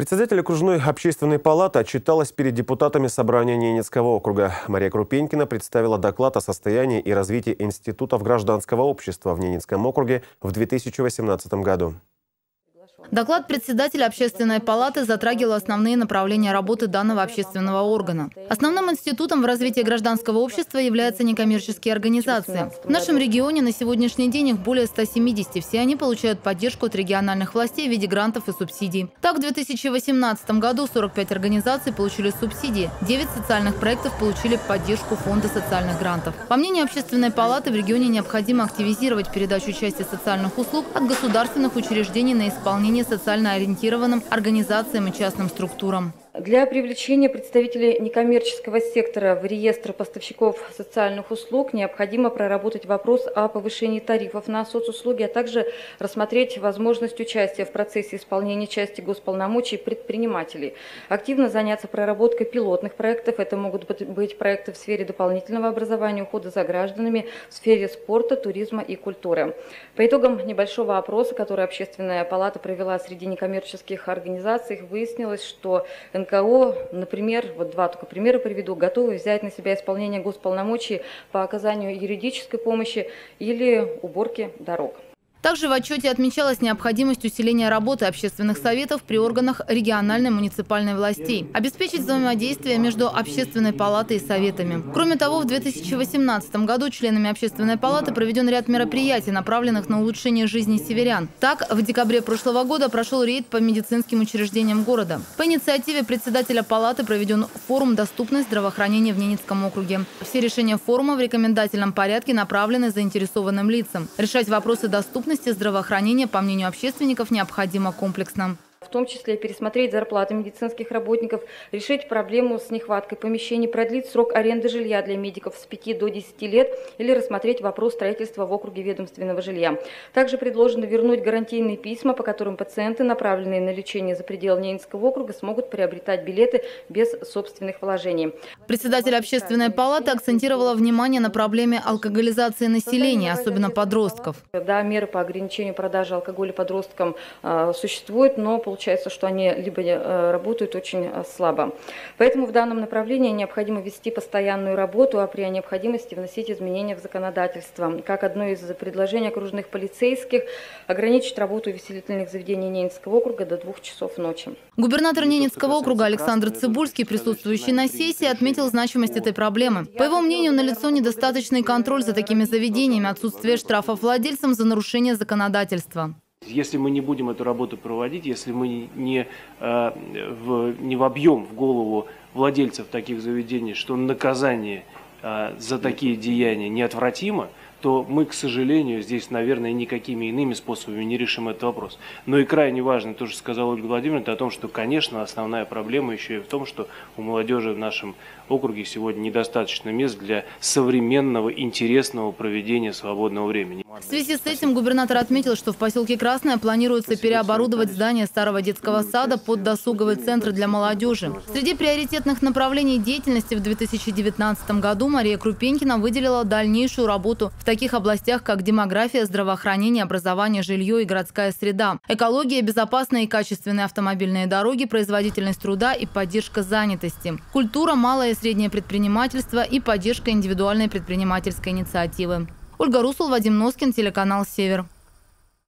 Председатель окружной общественной палаты отчиталась перед депутатами собрания Ненецкого округа. Мария Крупенькина представила доклад о состоянии и развитии институтов гражданского общества в Ненецком округе в 2018 году. Доклад председателя общественной палаты затрагивал основные направления работы данного общественного органа. Основным институтом в развитии гражданского общества являются некоммерческие организации. В нашем регионе на сегодняшний день их более 170. Все они получают поддержку от региональных властей в виде грантов и субсидий. Так, в 2018 году 45 организаций получили субсидии, 9 социальных проектов получили поддержку Фонда социальных грантов. По мнению общественной палаты, в регионе необходимо активизировать передачу части социальных услуг от государственных учреждений на исполнение применение социально ориентированным организациям и частным структурам. Для привлечения представителей некоммерческого сектора в реестр поставщиков социальных услуг необходимо проработать вопрос о повышении тарифов на соцуслуги, а также рассмотреть возможность участия в процессе исполнения части госполномочий предпринимателей. Активно заняться проработкой пилотных проектов. Это могут быть проекты в сфере дополнительного образования, ухода за гражданами, в сфере спорта, туризма и культуры. По итогам небольшого опроса, который Общественная палата провела среди некоммерческих организаций, выяснилось, что НКО, например, вот два только примера приведу, готовы взять на себя исполнение госполномочий по оказанию юридической помощи или уборке дорог. Также в отчете отмечалась необходимость усиления работы общественных советов при органах региональной муниципальной властей, обеспечить взаимодействие между общественной палатой и советами. Кроме того, в 2018 году членами общественной палаты проведен ряд мероприятий, направленных на улучшение жизни северян. Так, в декабре прошлого года прошел рейд по медицинским учреждениям города. По инициативе председателя палаты проведен форум «Доступность здравоохранения в Ненецком округе». Все решения форума в рекомендательном порядке направлены заинтересованным лицам. Решать вопросы доступности доступности здравоохранения, по мнению общественников, необходимо комплексно том числе пересмотреть зарплаты медицинских работников, решить проблему с нехваткой помещений, продлить срок аренды жилья для медиков с 5 до 10 лет или рассмотреть вопрос строительства в округе ведомственного жилья. Также предложено вернуть гарантийные письма, по которым пациенты, направленные на лечение за пределы Ненецкого округа, смогут приобретать билеты без собственных вложений. Председатель общественной палаты акцентировала внимание на проблеме алкоголизации населения, особенно подростков. Да, меры по ограничению продажи алкоголя подросткам э, существуют, но получается получается, что они либо э, работают очень э, слабо. Поэтому в данном направлении необходимо вести постоянную работу, а при необходимости вносить изменения в законодательство. Как одно из предложений окружных полицейских – ограничить работу веселительных заведений Ненецкого округа до двух часов ночи. Губернатор Ненецкого округа Александр Цибульский, присутствующий на сессии, отметил значимость этой проблемы. По его мнению, налицо недостаточный контроль за такими заведениями, отсутствие штрафов владельцам за нарушение законодательства. Если мы не будем эту работу проводить, если мы не, э, в, не вобьем в голову владельцев таких заведений, что наказание э, за такие деяния неотвратимо, то мы, к сожалению, здесь, наверное, никакими иными способами не решим этот вопрос. Но и крайне важно, то, что сказала Ольга Владимировна, о том, что, конечно, основная проблема еще и в том, что у молодежи в нашем округе сегодня недостаточно мест для современного, интересного проведения свободного времени. В связи с этим губернатор отметил, что в поселке Красное планируется переоборудовать здание старого детского сада под досуговый центр для молодежи. Среди приоритетных направлений деятельности в 2019 году Мария Крупенькина выделила дальнейшую работу в таких областях, как демография, здравоохранение, образование, жилье и городская среда, экология, безопасные и качественные автомобильные дороги, производительность труда и поддержка занятости, культура, малое и среднее предпринимательство и поддержка индивидуальной предпринимательской инициативы. Ольга Русул, Вадим Носкин, телеканал «Север».